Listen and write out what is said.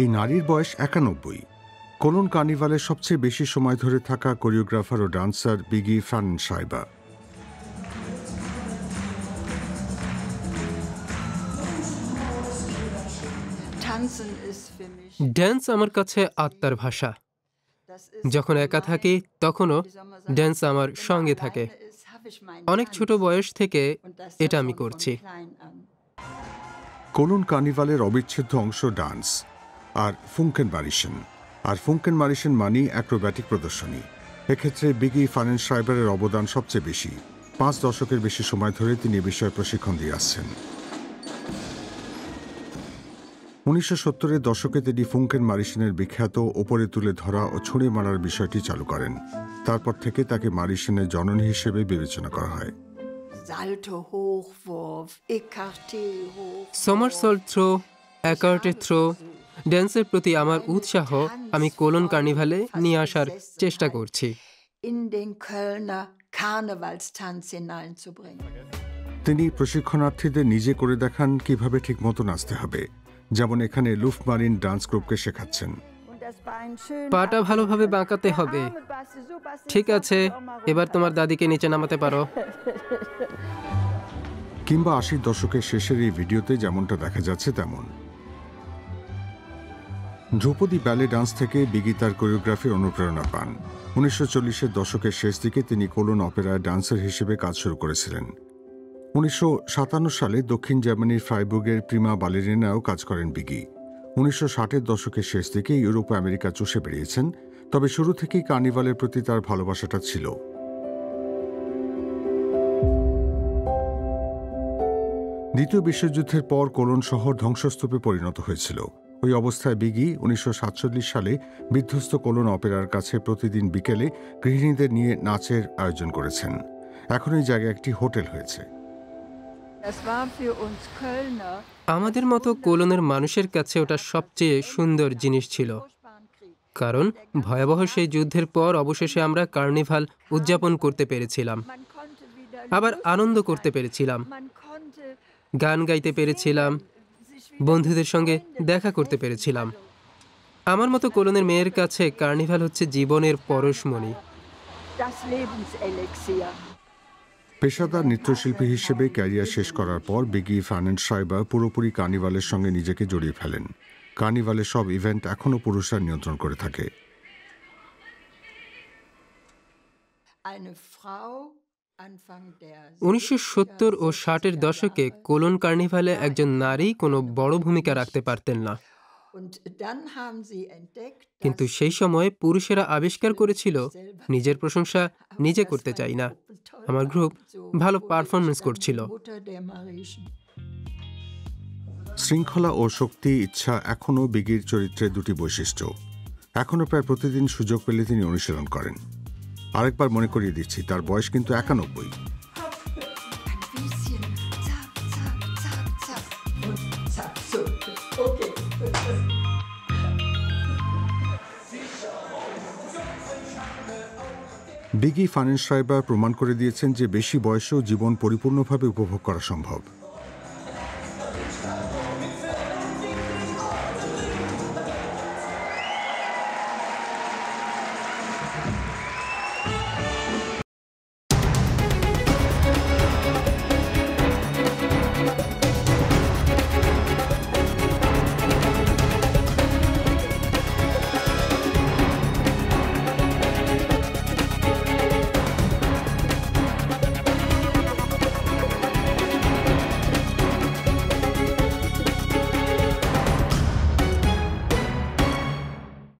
এই নারীর বয়স একানব্বই কোলন কার্নিভালের সবচেয়ে বেশি সময় ধরে থাকা কোরিওগ্রাফার ও ডান্সার বিগি ফ্যান সাইবা. ড্যান্স আমার কাছে আত্মার ভাষা যখন একা থাকি তখনও ড্যান্স আমার সঙ্গে থাকে অনেক. ছোট বয়স থেকে এটা আমি করছি. কোলন কার্নিভালের অবিচ্ছেদ্য অংশ ডান্স আর ফুঙ্কেন মারিশন আর ফুঙ্কেন মারিশন মানি অ্যাক্রোব্যাটিক প্রদর্শনী। এক্ষেত্রে বিগি ফানেন সাইবারের অবদান সবচেয়ে বেশি। পাঁচ দশকের বেশি সময় ধরে তিনি এ বিষয়ে প্রশিক্ষণ দিয়ে আসছেন। উনিশশো সত্তরের দশকে তিনি ফুঙ্কেন মারিশনের বিখ্যাত ওপরে তুলে ধরা ও ছুঁড়ে মারার বিষয়টি চালু করেন। তারপর থেকে তাকে মারিশনের জননী হিসেবে বিবেচনা করা হয়. সমারসল থ্রো অ্যাকার্টে থ্রো ড্যান্সের প্রতি আমার উৎসাহ আমি কোলন কার্নিভালে নিয়ে আসার চেষ্টা করছি. তিনি প্রশিক্ষণার্থীদের নিজে করে দেখান কীভাবে ঠিক ঠিকমতো নাচতে হবে যেমন এখানে লুফ মারিন ডান্স গ্রুপকে শেখাচ্ছেন পাটা ভালোভাবে বাঁকাতে হবে। ঠিক আছে এবার তোমার দাদিকে নিচে নামাতে পারো। কিংবা আশির দশকের শেষের এই ভিডিওতে যেমনটা দেখা যাচ্ছে তেমন। ধ্রুপদী ব্যালে ডান্স থেকে বিগি তার কোরিওগ্রাফির অনুপ্রেরণা পান। উনিশশো চল্লিশের দশকের শেষ দিকে তিনি কোলন অপেরায় ডান্সার হিসেবে কাজ শুরু করেছিলেন। উনিশশো সাতান্ন সালে দক্ষিণ জার্মানির ফ্রাইবুর্গের প্রিমা বালেরিনাও কাজ করেন বিগি উনিশশো ষাটের দশকের শেষ দিকে ইউরোপ আমেরিকা চষে বেরিয়েছেন, তবে শুরু থেকেই কার্নিভালের প্রতি তার ভালোবাসাটা ছিল। দ্বিতীয় বিশ্বযুদ্ধের পর কোলন শহর ধ্বংসস্তূপে পরিণত হয়েছিল। ওই অবস্থায় বিগি উনিশশো সাতচল্লিশ সালে বিধ্বস্ত কোলন অপেরার কাছে প্রতিদিন বিকেলে গৃহিণীদের নিয়ে নাচের আয়োজন করেছেন। এখন এই জায়গায় একটি হোটেল হয়েছে। আমাদের মতো কোলনের মানুষের কাছে ওটা সবচেয়ে সুন্দর জিনিস ছিল। কারণ ভয়াবহ সেই যুদ্ধের পর অবশেষে আমরা কার্নিভাল উদযাপন করতে পেরেছিলাম। আবার আনন্দ করতে পেরেছিলাম। গান গাইতে পেরেছিলাম। বন্ধুদের সঙ্গে দেখা করতে পেরেছিলাম। আমার মতো কোলনের মেয়ের কাছে কার্নিভাল হচ্ছে জীবনের পরশমণি। পেশাদার নৃত্যশিল্পী হিসেবে ক্যারিয়ার শেষ করার পর বিগি ফার্নেন্ড সাইবার পুরোপুরি কার্নিভালের সঙ্গে নিজেকে জড়িয়ে ফেলেন। কার্নিভালের সব ইভেন্ট এখনও পুরুষরা নিয়ন্ত্রণ করে থাকে। উনিশশো সত্তর ও ষাটের দশকে কোলন কার্নিভালে একজন নারী কোনো বড় ভূমিকা রাখতে পারতেন না। কিন্তু সেই সময় পুরুষেরা আবিষ্কার করেছিল নিজের প্রশংসা নিজে করতে চাই না। আমার গ্রুপ ভালো পারফরমেন্স করছিল. শৃঙ্খলা ও শক্তি ইচ্ছা এখনও বিগির চরিত্রের দুটি বৈশিষ্ট্য। এখনও প্রায় প্রতিদিন সুযোগ পেলে তিনি অনুশীলন করেন। আরেকবার মনে করিয়ে দিচ্ছি, তার বয়স কিন্তু একানব্বই। ফানেন্স সাইবার প্রমাণ করে দিয়েছেন যে বেশি বয়সেও জীবন পরিপূর্ণভাবে উপভোগ করা সম্ভব।